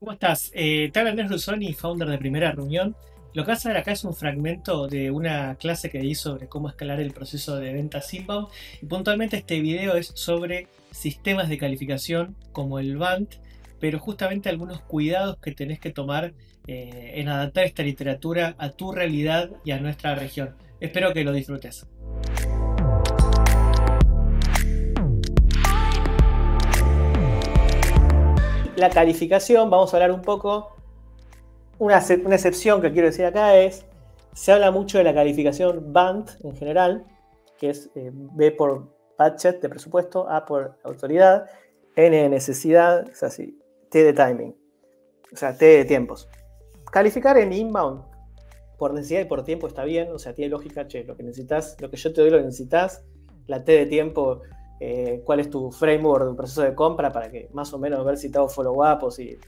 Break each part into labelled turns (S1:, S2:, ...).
S1: ¿Cómo estás? Eh, habla Andrés Rusoni, founder de Primera Reunión. Lo que vas a ver acá es un fragmento de una clase que di sobre cómo escalar el proceso de ventas inbound. Y puntualmente este video es sobre sistemas de calificación como el BANT, pero justamente algunos cuidados que tenés que tomar eh, en adaptar esta literatura a tu realidad y a nuestra región. Espero que lo disfrutes. La calificación, vamos a hablar un poco. Una, excepción que quiero decir acá es, se habla mucho de la calificación BANT en general, que es eh, B por budget de presupuesto, A por autoridad, N de necesidad, o sea, T de timing, o sea, T de tiempos. Calificar en inbound por necesidad y por tiempo está bien, o sea, tiene lógica, che, lo que necesitas, lo que yo te doy lo necesitas, la T de tiempo eh, cuál es tu framework de un proceso de compra para que más o menos ver si te hago follow-up o si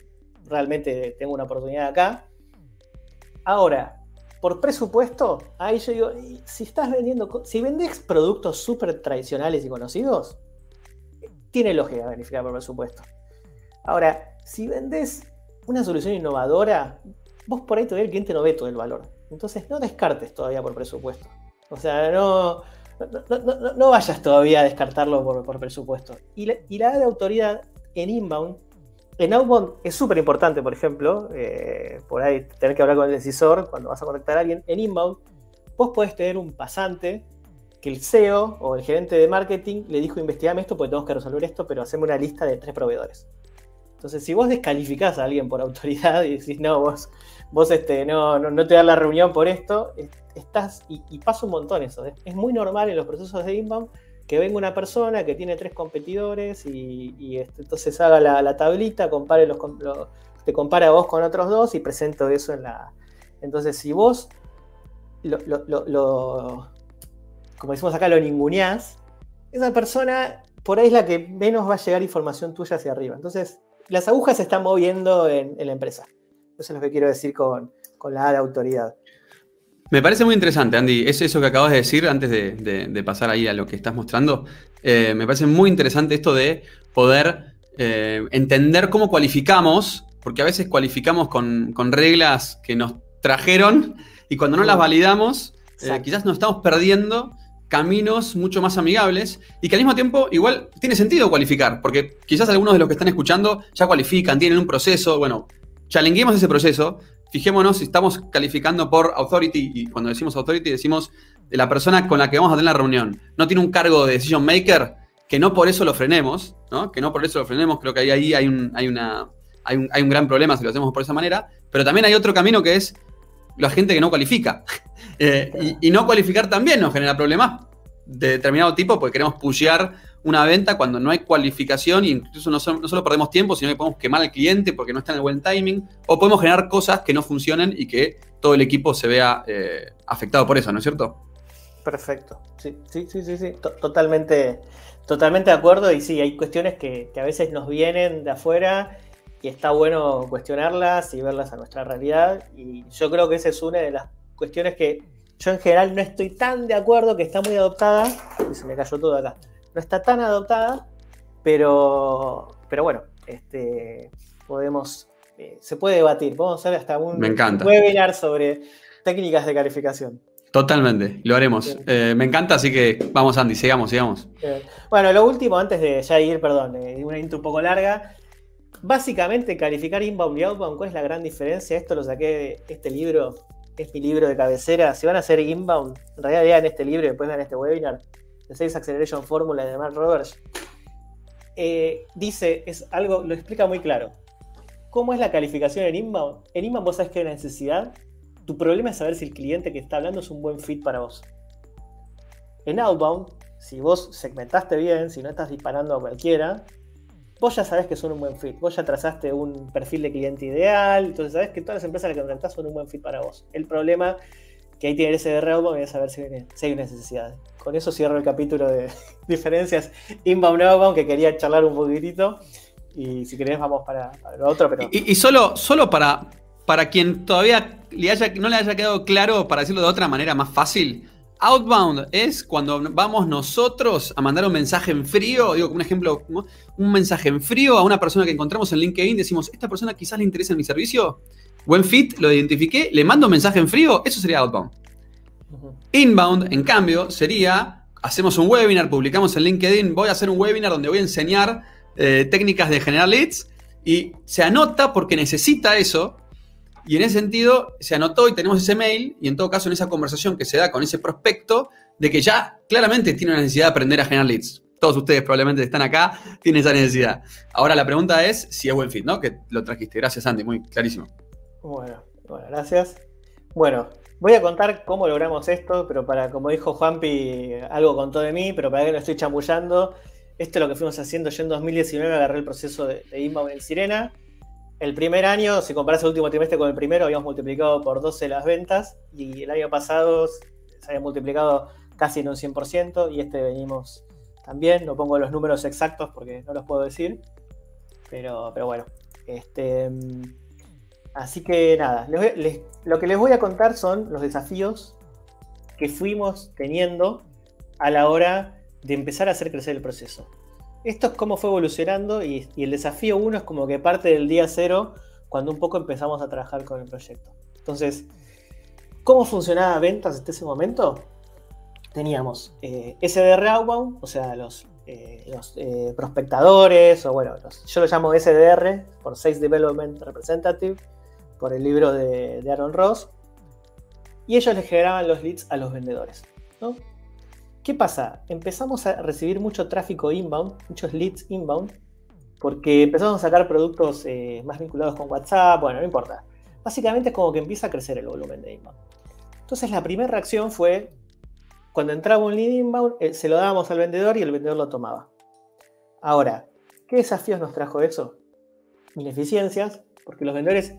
S1: realmente tengo una oportunidad acá. Ahora, por presupuesto, ahí yo digo, si estás vendiendo, si vendes productos súper tradicionales y conocidos, tiene lógica verificar por presupuesto. Ahora, si vendes una solución innovadora, vos por ahí todavía el cliente no ve todo el valor. Entonces no descartes todavía por presupuesto. O sea, no, no, vayas todavía a descartarlo por, presupuesto. Y la, de autoridad en inbound, en outbound es súper importante, por ejemplo, eh, por ahí tener que hablar con el decisor cuando vas a conectar a alguien. En inbound, vos podés tener un pasante que el CEO o el gerente de marketing le dijo, investigame esto porque tenemos que resolver esto, pero hacemos una lista de tres proveedores. Entonces, si vos descalificás a alguien por autoridad y decís, no, vos, vos este, no, no, te das la reunión por esto, estás, y, pasa un montón eso, ¿eh? es muy normal en los procesos de inbound que venga una persona que tiene tres competidores y, este, entonces haga la, tablita, compare los, te compara vos con otros dos y presento eso en la... Entonces, si vos lo, como decimos acá, lo ninguneás, esa persona por ahí es la que menos va a llegar información tuya hacia arriba. Entonces, las agujas se están moviendo en, la empresa. Eso es lo que quiero decir con, la A de autoridad.
S2: Me parece muy interesante, Andy. Es eso que acabas de decir antes de, pasar ahí a lo que estás mostrando. Eh, me parece muy interesante esto de poder eh, entender cómo cualificamos, porque a veces cualificamos con, reglas que nos trajeron y cuando no las validamos, eh, quizás nos estamos perdiendo caminos mucho más amigables y que al mismo tiempo igual tiene sentido cualificar, porque quizás algunos de los que están escuchando ya cualifican, tienen un proceso, bueno, challenguemos ese proceso, fijémonos si estamos calificando por authority, y cuando decimos authority decimos de la persona con la que vamos a tener la reunión, no tiene un cargo de decision maker, que no por eso lo frenemos, ¿no? que no por eso lo frenemos, creo que ahí, ahí hay, un, hay, una, hay, un, hay un gran problema si lo hacemos por esa manera, pero también hay otro camino que es la gente que no cualifica. Eh, y, no cualificar también nos genera problemas de determinado tipo porque queremos pushear una venta cuando no hay cualificación y incluso no, solo perdemos tiempo, sino que podemos quemar al cliente porque no está en el buen timing o podemos generar cosas que no funcionen y que todo el equipo se vea eh, afectado por eso, ¿no es cierto?
S1: Perfecto, sí, sí, sí, sí. Totalmente, totalmente de acuerdo y sí, hay cuestiones que, que a veces nos vienen de afuera y está bueno cuestionarlas y verlas a nuestra realidad. Y yo creo que esa es una de las cuestiones que yo en general no estoy tan de acuerdo, que está muy adoptada. Y se me cayó todo acá. No está tan adoptada, pero, pero bueno, este, podemos, eh, se puede debatir. Podemos hacer hasta un
S2: me encanta.
S1: webinar sobre técnicas de calificación.
S2: Totalmente, lo haremos. Eh, me encanta, así que vamos Andy, sigamos, sigamos.
S1: Bueno, lo último, antes de ya ir, perdón, eh, una intro un poco larga, Básicamente, calificar inbound y outbound, ¿cuál es la gran diferencia? Esto lo saqué de este libro, es mi libro de cabecera. Si van a hacer inbound, en realidad vean este libro y después vean este webinar, de Sales Acceleration Formula de Mark Roberts. Eh, dice, es algo, lo explica muy claro. ¿Cómo es la calificación en inbound? En inbound vos sabés que hay necesidad. Tu problema es saber si el cliente que está hablando es un buen fit para vos. En outbound, si vos segmentaste bien, si no estás disparando a cualquiera, vos ya sabés que son un buen fit, vos ya trazaste un perfil de cliente ideal, entonces sabés que todas las empresas que contratás son un buen fit para vos. El problema que ahí tiene ese de Reobo es saber si, si hay necesidad. Con eso cierro el capítulo de diferencias inbound outbound que quería charlar un poquitito y si querés vamos para, lo otro. Pero...
S2: Y, solo, solo para, para quien todavía no le haya quedado claro, para decirlo de otra manera más fácil, Outbound es cuando vamos nosotros a mandar un mensaje en frío, digo, un ejemplo, un mensaje en frío a una persona que encontramos en LinkedIn, decimos, esta persona quizás le interesa en mi servicio, buen fit, lo identifiqué, le mando un mensaje en frío, eso sería outbound. Inbound, en cambio, sería, hacemos un webinar, publicamos en LinkedIn, voy a hacer un webinar donde voy a enseñar eh, técnicas de generar leads y se anota porque necesita eso y en ese sentido, se anotó y tenemos ese mail, y en todo caso, en esa conversación que se da con ese prospecto, de que ya claramente tiene una necesidad de aprender a generar leads. Todos ustedes probablemente están acá, tienen esa necesidad. Ahora la pregunta es si es buen fit, ¿no? Que lo trajiste. Gracias, Andy, muy clarísimo.
S1: Bueno, bueno, gracias. Bueno, voy a contar cómo logramos esto, pero para, como dijo Juanpi, algo contó de mí, pero para que lo estoy chambullando, esto es lo que fuimos haciendo. Yo en 2019 agarré el proceso de, de inbound en Sirena el primer año, si comparas el último trimestre con el primero, habíamos multiplicado por 12 las ventas y el año pasado se había multiplicado casi en un 100% y este venimos también. No pongo los números exactos porque no los puedo decir, pero, pero bueno. Este, así que nada, lo que les voy a contar son los desafíos que fuimos teniendo a la hora de empezar a hacer crecer el proceso esto es cómo fue evolucionando y, el desafío uno es como que parte del día cero cuando un poco empezamos a trabajar con el proyecto. Entonces, ¿cómo funcionaba ventas hasta ese momento? Teníamos eh, SDR Outbound, o sea, los, eh, eh, prospectadores, o bueno, yo lo llamo SDR, por Sales Development Representative, por el libro de, Aaron Ross, y ellos le generaban los leads a los vendedores. ¿no? ¿Qué pasa? Empezamos a recibir mucho tráfico inbound, muchos leads inbound, porque empezamos a sacar productos eh, más vinculados con WhatsApp, bueno, no importa. Básicamente es como que empieza a crecer el volumen de inbound. Entonces la primera reacción fue, cuando entraba un lead inbound, eh, se lo dábamos al vendedor y el vendedor lo tomaba. Ahora, ¿qué desafíos nos trajo eso? Ineficiencias, porque los vendedores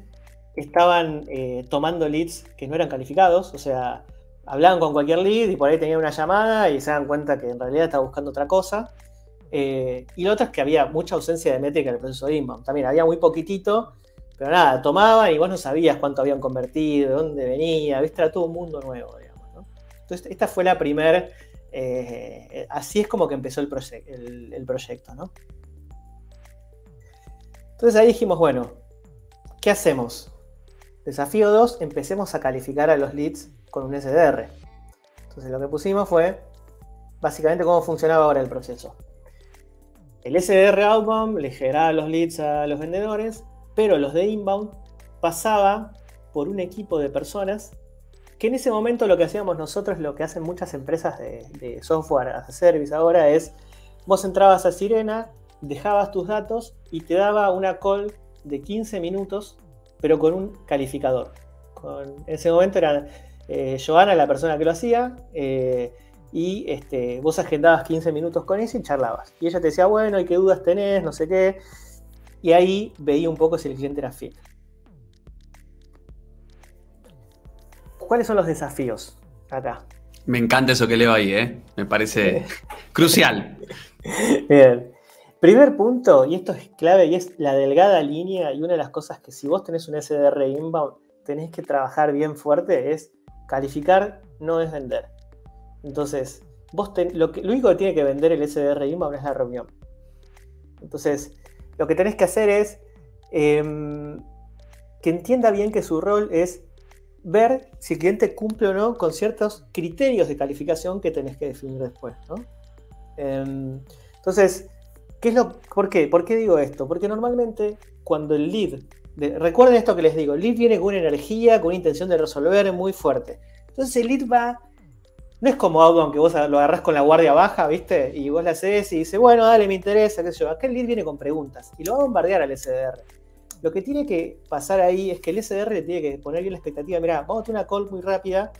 S1: estaban eh, tomando leads que no eran calificados, o sea, hablaban con cualquier lead y por ahí tenían una llamada y se dan cuenta que en realidad estaba buscando otra cosa. Eh, y lo otro es que había mucha ausencia de métrica en el proceso de inbound. También había muy poquitito, pero nada, tomaban y vos no sabías cuánto habían convertido, de dónde venía, viste, era todo un mundo nuevo, digamos. Entonces, esta fue la primera, eh, así es como que empezó el, el proyecto, ¿no? Entonces ahí dijimos, bueno, ¿qué hacemos? Desafío 2, empecemos a calificar a los leads con un SDR. Entonces lo que pusimos fue básicamente cómo funcionaba ahora el proceso. El SDR outbound le generaba los leads a los vendedores, pero los de inbound pasaba por un equipo de personas que en ese momento lo que hacíamos nosotros, lo que hacen muchas empresas de, de software as a service ahora es, vos entrabas a Sirena, dejabas tus datos y te daba una call de 15 minutos, pero con un calificador. en ese momento eran eh, Joana, la persona que lo hacía, eh, y este, vos agendabas 15 minutos con ella y charlabas. Y ella te decía, bueno, ¿y qué dudas tenés? No sé qué. Y ahí veía un poco si el cliente era fit. ¿Cuáles son los desafíos acá?
S2: Me encanta eso que leo ahí, ¿eh? Me parece crucial.
S1: Bien. Primer punto, y esto es clave, y es la delgada línea, y una de las cosas que si vos tenés un SDR inbound, tenés que trabajar bien fuerte, es Calificar no es vender. Entonces, vos lo, que, lo, único que tiene que vender el SDR inbound es la reunión. Entonces, lo que tenés que hacer es em, que entienda bien que su rol es ver si el cliente cumple o no con ciertos criterios de calificación que tenés que definir después. Em, entonces, ¿qué es lo, ¿por qué? ¿Por qué digo esto? Porque normalmente cuando el lead recuerden esto que les digo, el lead viene con una energía, con una intención de resolver muy fuerte. Entonces el lead va, no es como Outbound que vos lo agarrás con la guardia baja, ¿viste? Y vos le haces y dice, bueno, dale, me interesa, qué sé yo. Acá el lead viene con preguntas y lo va a bombardear al SDR. Lo que tiene que pasar ahí es que el SDR le tiene que poner bien la expectativa. Mira, vamos a tener una call muy rápida.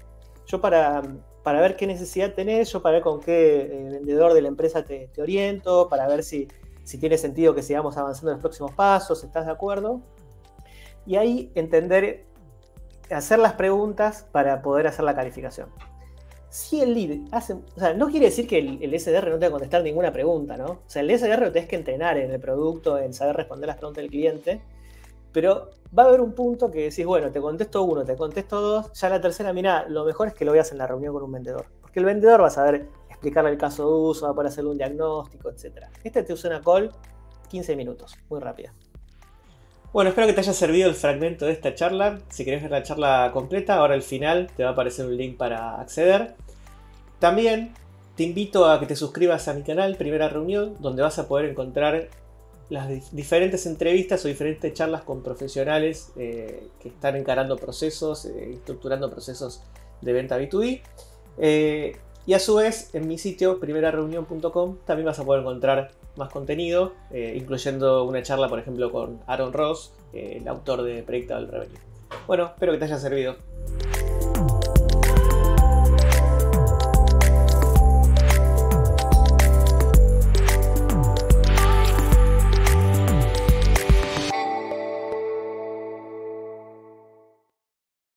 S1: Yo para, para ver qué necesidad tenés, yo para ver con qué eh, vendedor de la empresa te, te oriento, para ver si, si tiene sentido que sigamos avanzando en los próximos pasos, ¿estás de acuerdo? y ahí entender, hacer las preguntas para poder hacer la calificación. Si el lead hace, o sea, no quiere decir que el, SDR no tenga que contestar ninguna pregunta, ¿no? O sea, el SDR lo tenés que entrenar en el producto, en saber responder las preguntas del cliente, pero va a haber un punto que decís, bueno, te contesto uno, te contesto dos, ya la tercera, mira, lo mejor es que lo veas en la reunión con un vendedor, Porque el vendedor va a saber explicarle el caso de uso, va a poder hacerle un diagnóstico, etc. Este te usa una call 15 minutos, muy rápida. Bueno, espero que te haya servido el fragmento de esta charla. Si querés ver la charla completa, ahora al final te va a aparecer un link para acceder. También te invito a que te suscribas a mi canal Primera Reunión, donde vas a poder encontrar las diferentes entrevistas o diferentes charlas con profesionales eh, que están encarando procesos, eh, estructurando procesos de venta B2B. Eh, y a su vez, en mi sitio, primerareunión.com, también vas a poder encontrar más contenido, incluyendo una charla, por ejemplo, con Aaron Ross, el autor de Predictable Revenue. Bueno, espero que te haya servido.